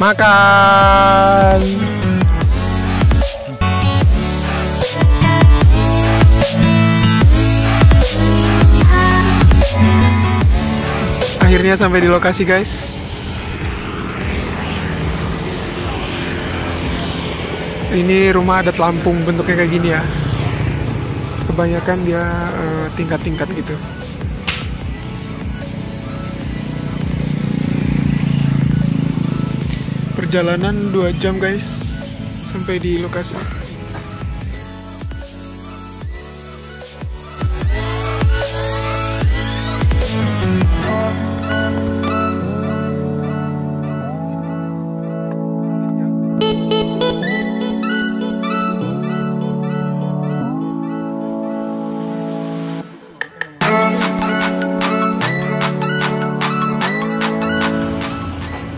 Makan. Akhirnya sampai di lokasi guys. Ini rumah adat Lampung bentuknya kayak gini ya. Kebanyakan dia eh, tingkat-tingkat gitu. Perjalanan 2 jam guys sampai di lokasi.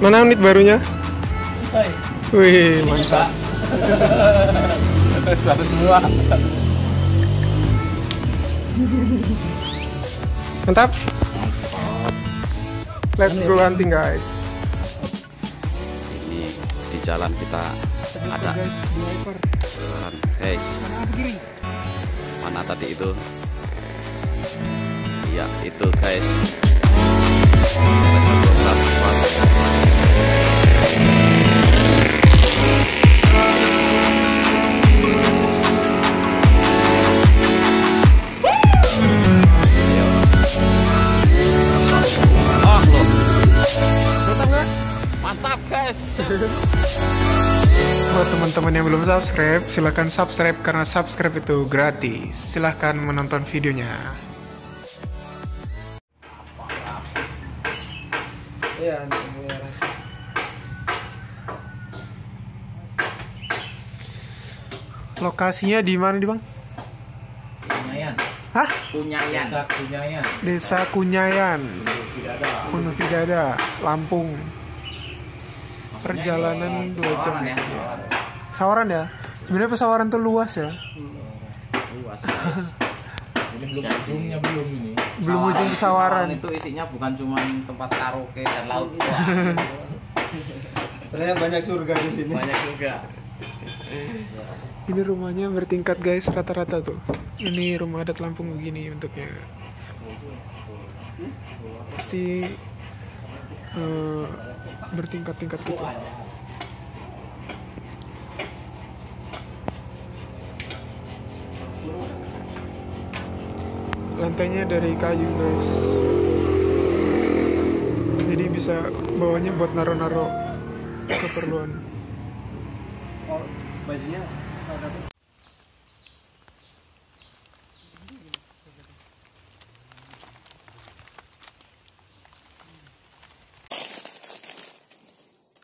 Mana unit barunya? Wih, mantap. Satu semua. Mantap. Let's go hunting guys. Ini di jalan kita ada guys, jalan. Mana tadi itu? Iya itu guys. Guys. Buat teman-teman yang belum subscribe, silahkan subscribe karena subscribe itu gratis. Silahkan menonton videonya. Iya, Lokasinya di mana di bang? Kunyayan. Hah? Kunyayan. Desa Kunyayan. Desa Kunyayan, Tidak ada. Gunung Pidada, Lampung. Perjalanan dua jam ya. ya. Sawaran ya? Sebenarnya pesawaran tuh luas ya. Luas guys. Ini belum Jadi- ujungnya belum ini. Belum ujung pesawaran. itu isinya bukan cuma tempat karaoke dan laut Ternyata banyak surga di sini. banyak juga Ini rumahnya bertingkat guys rata-rata tuh. Ini rumah adat Lampung begini bentuknya. Pasti eh, bertingkat-tingkat gitu. Lantainya dari kayu guys. Jadi bisa bawahnya buat naro-naro keperluan. Bajunya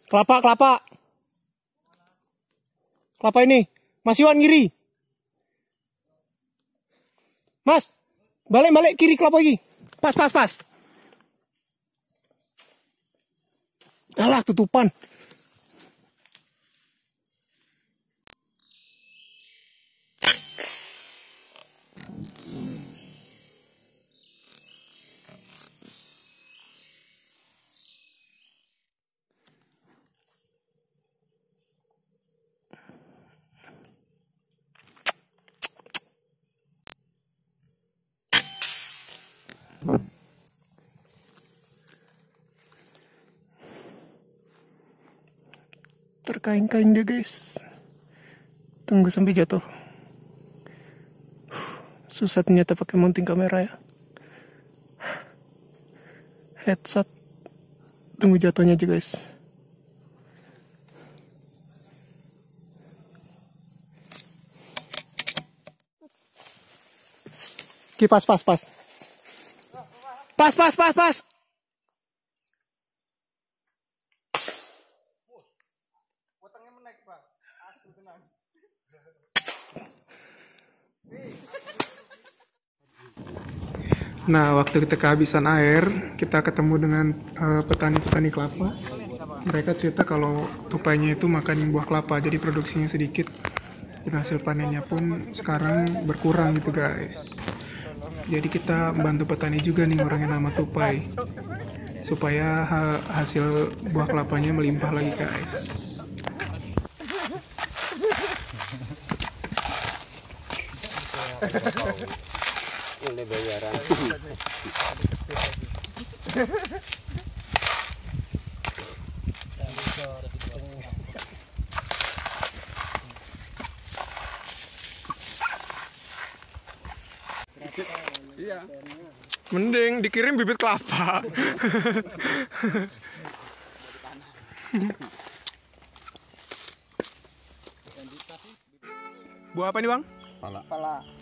Kelapa, kelapa. Kelapa ini. Mas Iwan kiri. Mas, balik balik kiri kelapa lagi. Pas, pas, pas. Alah, tutupan. Terkain-kain dia guys. Tunggu sampai jatuh. Susah ternyata pakai mounting kamera ya. Headset. Tunggu jatuhnya aja guys. Oke, pas, pas, pas. Pas, pas, pas, pas. Nah, waktu kita kehabisan air, kita ketemu dengan eh, petani-petani kelapa. Mereka cerita kalau tupainya itu makan buah kelapa, jadi produksinya sedikit. Dan hasil panennya pun sekarang berkurang gitu guys. Jadi kita bantu petani juga nih yang nama tupai. supaya ha- hasil buah kelapanya melimpah lagi guys Ini bayaran. Iya. mending dikirim bibit kelapa buah apa nih bang Pala. Pala.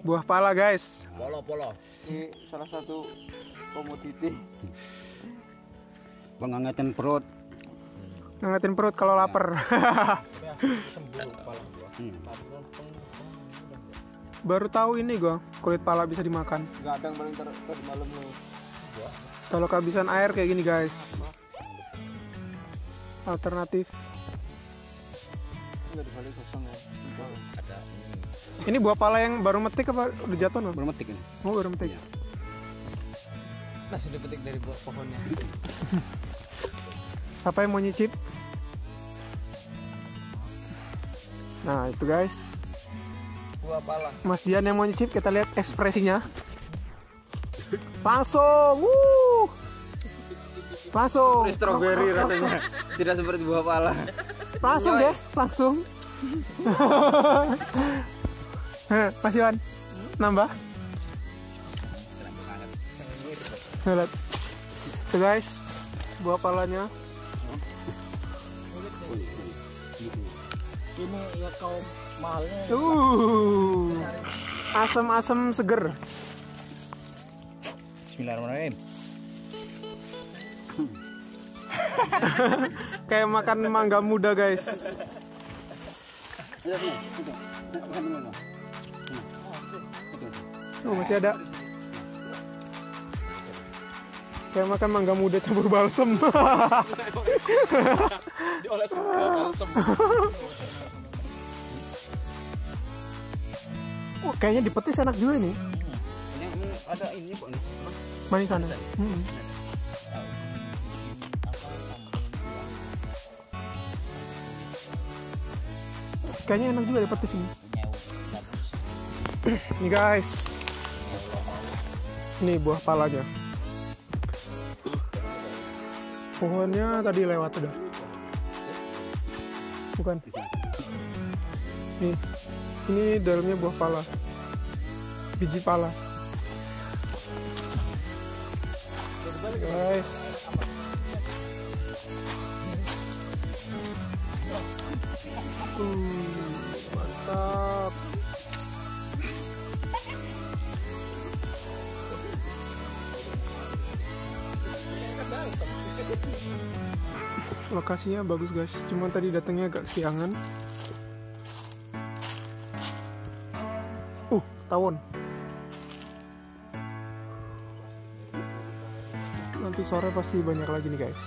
Buah pala guys Polo polo. Ini salah satu komoditi. Pengangatan perut. ngangetin perut kalau lapar Hmm. baru tahu ini gua kulit pala bisa dimakan Gadang paling ter tadi malam nih. kalau kehabisan air kayak gini guys alternatif Enggak kosong ya. Ada ini buah pala yang baru metik apa udah jatuh no? Bermetik ini. oh baru metik Nah, sudah petik dari buah pohonnya. siapa yang mau nyicip nah itu guys Buah pala. Mas Dian yang mau nyicip kita lihat ekspresinya langsung wuh langsung Strawberry rasanya. Tidak seperti buah pala. Langsung deh langsung. Heh, Mas Iwan nambah. Lihat. Tuh guys. Buah palanya. Ini ya kaum mahalnya. uh. Asam-asam seger. Bismillahirrahmanirrahim. kayak makan mangga muda guys. Dulu. oh masih ada. Kayak makan mangga muda campur balsem. Dioles balsem. oh, kayaknya dipetis enak juga nih Ini ini ada ini kok nih. sana kayaknya enak juga dipetis ini Nih guys. Ini buah palanya. Pohonnya tadi lewat udah. Bukan. Nih. Ini dalamnya buah pala. Biji pala. Guys. Uh, lokasinya bagus guys. Cuman tadi datangnya agak siangan uh tawon. Nanti sore pasti banyak lagi nih guys.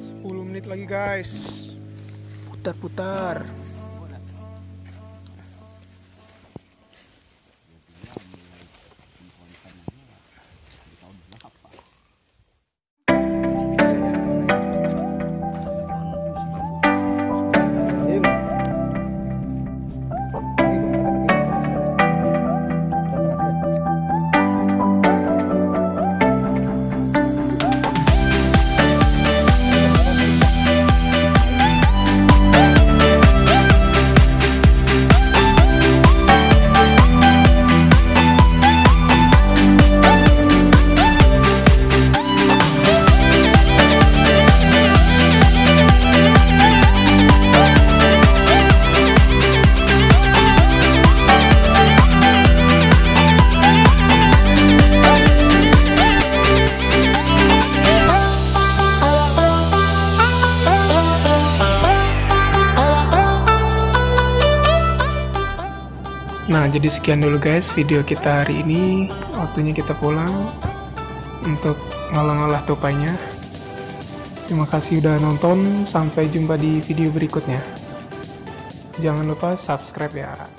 Sepuluh menit lagi guys. Putar-putar Nah, jadi sekian dulu guys video kita hari ini. Waktunya kita pulang untuk ngolah-ngolah tupainya. Terima kasih udah nonton. Sampai jumpa di video berikutnya. Jangan lupa subscribe ya.